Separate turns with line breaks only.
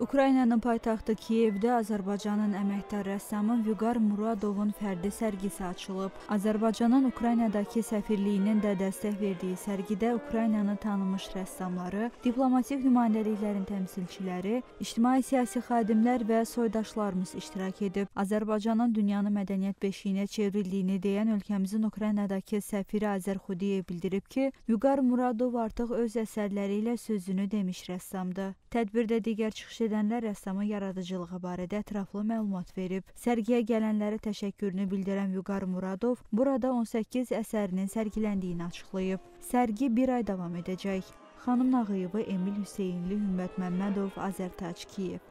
Ukraynanın paytaxtı Kiyevdə Azərbaycanın əməkdar rəssamı Vüqar Muradovun fərdi sərgisi açılıb. Azərbaycanın Ukraynadakı səfirliyinin də dəstək verdiyi sərgidə Ukraynanı tanınmış rəssamları, diplomatik nümayəndəliklərin təmsilçiləri, ictimai-siyasi xadimlər və soydaşlarımız iştirak edib. Azərbaycanın dünyanın mədəniyyət beşiyinə çevrildiyini deyən ölkəmizin Ukraynadakı səfiri Azər Xudiyev bildirib ki, Vüqar Muradov artıq öz əsərləri ilə sözünü demiş rəssamdır. Tədbirdə digər çıxış edənlər rəssamın yaradıcılığı barədə ətraflı məlumat verib. Sərgiyə gələnlərə təşəkkürünü bildirən Vüqar Muradov burada 18 əsərinin sərgiləndiyini açıqlayıb. Sərgi bir ay davam edəcək. Xanım Nağıyeva, Emil Hüseynli, Hümmət Məmmədov, Azərtac, Kiyev.